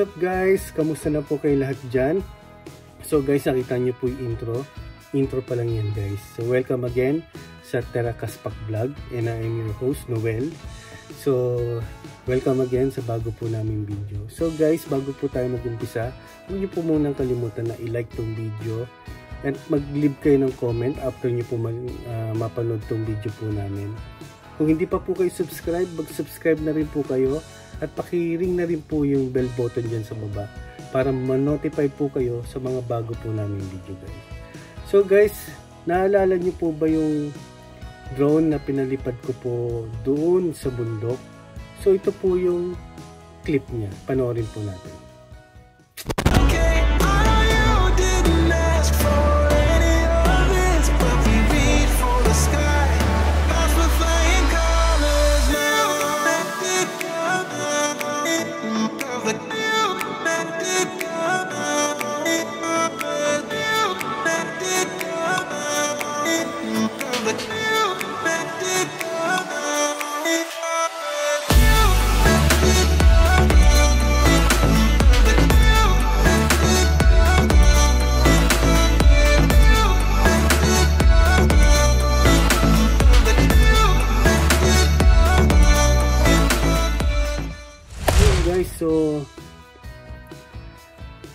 Up guys? Kamusta na po kayo lahat dyan? So guys, nakita nyo po yung intro. Intro pa lang yan guys. So welcome again sa Terra Kaspak Vlog and I am your host Noel. So welcome again sa bago po naming video. So guys, bago po tayo mag-umpisa, huwag nyo po munang kalimutan na i-like tong video at mag-leave kayo ng comment after nyo po mag, uh, mapanood tong video po namin. Kung hindi pa po kayo subscribe, mag-subscribe na rin po kayo at pakiring na rin po yung bell button dyan sa baba para ma-notify po kayo sa mga bago po namin video guys. So guys, naalala niyo po ba yung drone na pinalipad ko po doon sa bundok? So ito po yung clip niya. Panoorin po natin.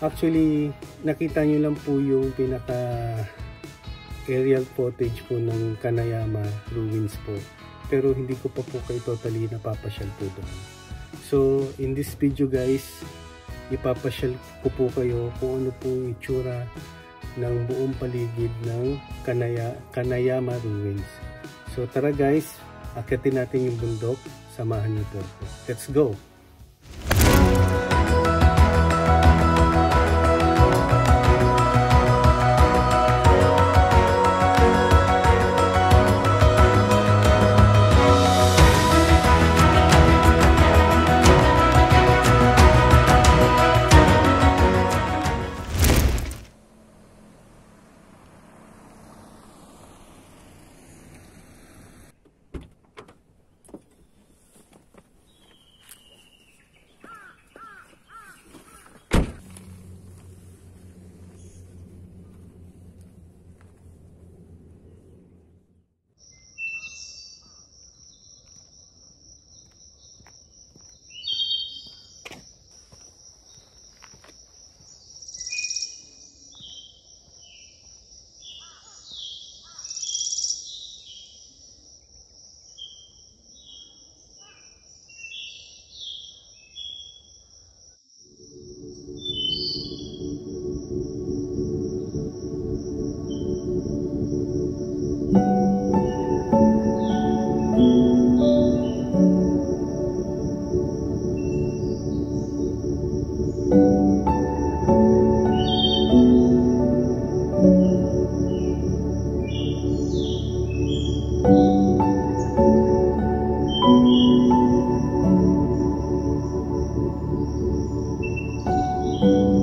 Actually nakita nyo lang po yung pinaka aerial footage po ng Kanayama ruins po. Pero hindi ko pa po kayo totally napapasyal po doon. So in this video guys ipapasyal ko po kayo kung ano po itsura ng buong paligid ng Kanaya, Kanayama ruins. So tara guys akitin natin yung bundok. Samahan niyo po. Let's go Yun,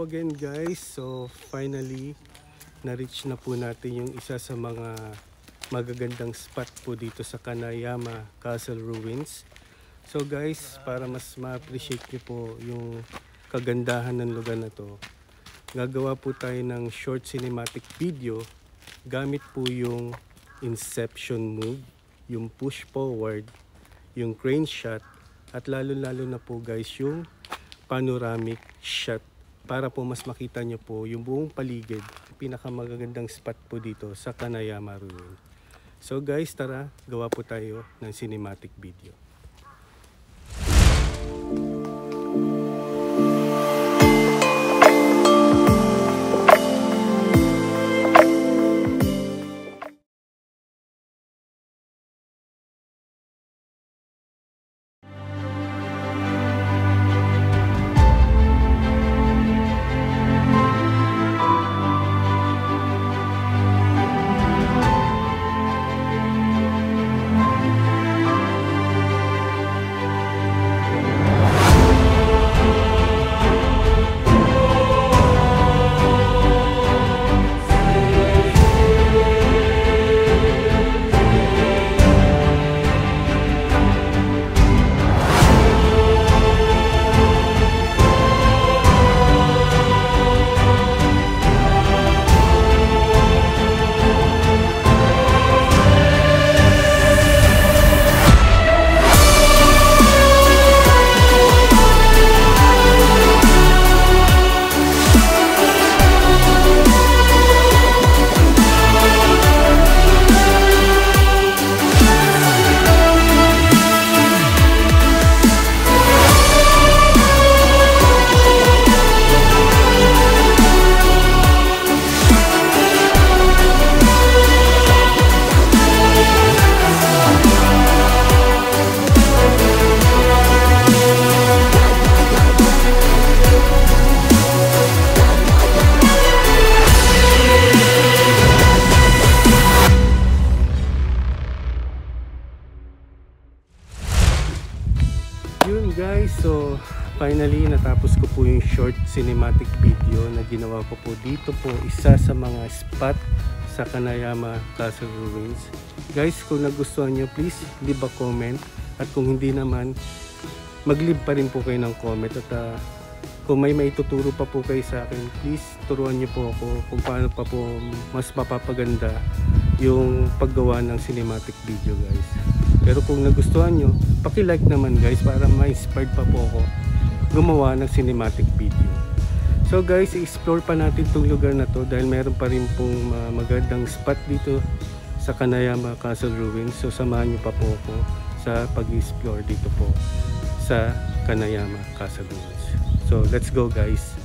again guys. So finally, na-reach na po natin yung isa sa mga magagandang spot po dito sa Kanayama Castle Ruins. So guys, para mas ma-appreciate nyo po yung kagandahan ng lugar na to, gagawa po tayo ng short cinematic video gamit po yung inception move, yung push forward, yung crane shot, at lalo lalo na po guys yung panoramic shot para po mas makita nyo po yung buong paligid. Pinakamagagandang spot po dito sa Kanayama Ruin. So guys, tara, gawa po tayo ng cinematic video. Finally natapos ko po yung short cinematic video na ginawa ko po dito po isa sa mga spot sa Kanayama Castle Ruins. Guys, kung nagustuhan nyo, please leave a comment at kung hindi naman, mag-leave pa rin po kayo ng comment at uh, kung may maituturo pa po kayo sa akin, please turuan nyo po ako kung paano pa po mas mapapaganda yung paggawa ng cinematic video guys. Pero kung nagustuhan nyo, paki-like naman guys para ma-inspired pa po ako gumawa ng cinematic video. So guys, i-explore pa natin itong lugar na to dahil meron pa rin pong uh, magandang spot dito sa Kanayama Castle Ruins. So samahan nyo pa po ako sa pag-explore dito po sa Kanayama Castle Ruins. So let's go guys!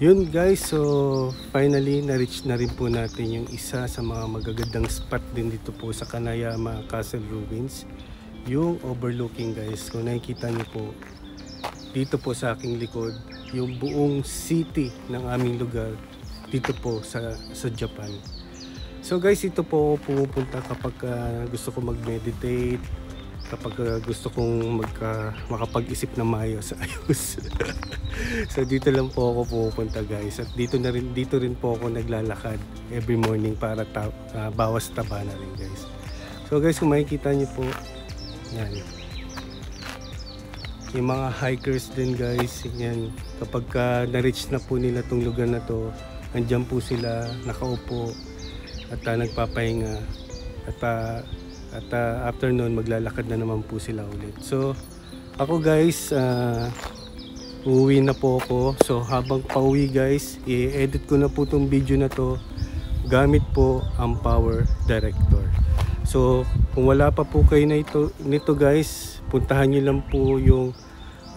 Yun guys, so finally na-reach na rin po natin yung isa sa mga magagandang spot din dito po sa Kanayama Castle Ruins. Yung overlooking guys, kung nakikita niyo po dito po sa aking likod, yung buong city ng aming lugar dito po sa, sa Japan. So guys, ito po pumupunta kapag uh, gusto ko mag-meditate, kapag uh, gusto kong magka, makapag-isip na maayos ayos. So dito lang po ako pupunta guys. At dito na rin dito rin po ako naglalakad every morning para ta, uh, bawas taba na rin guys. So guys kung makikita niyo po yan. Yung mga hikers din guys yan. Kapag uh, na-reach na po nila tong lugar na to andyan po sila nakaupo at uh, nagpapahinga. At uh, at uh, after noon maglalakad na naman po sila ulit. So ako guys uh, uuwi na po ako. So habang pauwi guys i-edit ko na po tong video na to. Gamit po ang power director. So kung wala pa po kayo na ito, nito guys puntahan nyo lang po yung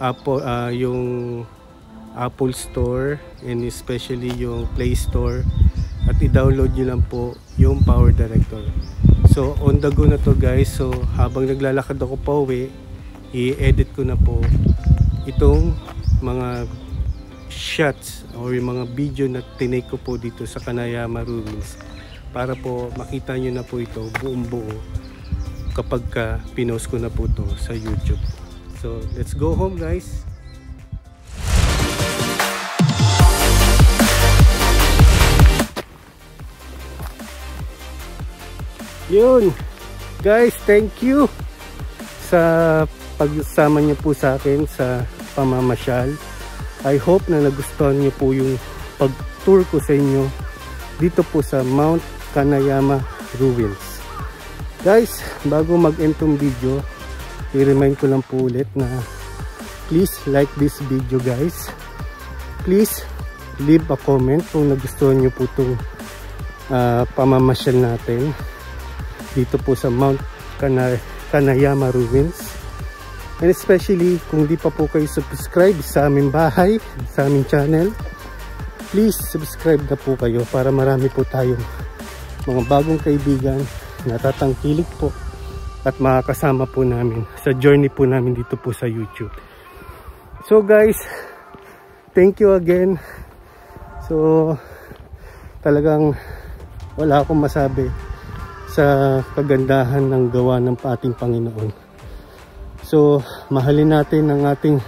Apple, uh, yung Apple Store and especially yung Play Store. At i-download nyo lang po yung Power Director So on the go na to guys. So habang naglalakad ako pa uwi, i-edit ko na po itong mga shots or yung mga video na tinake ko po dito sa Kanayama Ruins para po makita nyo na po ito buong buo kapag ka pinost ko na po to sa YouTube. So let's go home guys. Yun. Guys thank you sa pagsama niyo po sa akin sa pamamasyal. I hope na nagustuhan niyo po yung pag tour ko sa inyo dito po sa Mount Kanayama Ruins. Guys bago mag end tong video i-remind ko lang po ulit na please like this video guys. Please leave a comment kung nagustuhan niyo po itong uh, pamamasyal natin dito po sa Mount Kana Kanayama Ruins. And especially kung di pa po kayo subscribe sa aming bahay sa aming channel please subscribe na po kayo para marami po tayong mga bagong kaibigan na tatangkilik po at makakasama po namin sa journey po namin dito po sa YouTube. So guys thank you again. So talagang wala akong masabi sa kagandahan ng gawa ng ating Panginoon. So, mahalin natin ang ating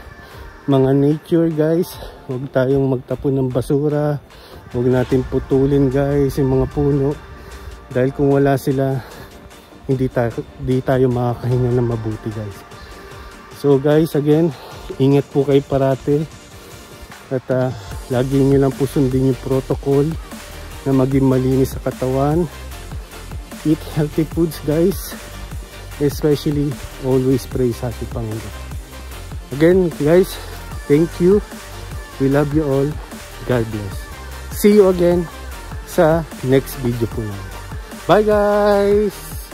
mga nature guys. Huwag tayong magtapon ng basura. Huwag natin putulin guys yung mga puno. Dahil kung wala sila, hindi tayo, hindi tayo makakahinga ng mabuti guys. So guys, again, ingat po kayo parate. At uh, lagi nyo lang po sundin yung protocol na maging malinis sa katawan eat healthy foods guys. Especially always pray sa ating Panginoon. Again guys thank you. We love you all. God bless. See you again sa next video po namin. Bye guys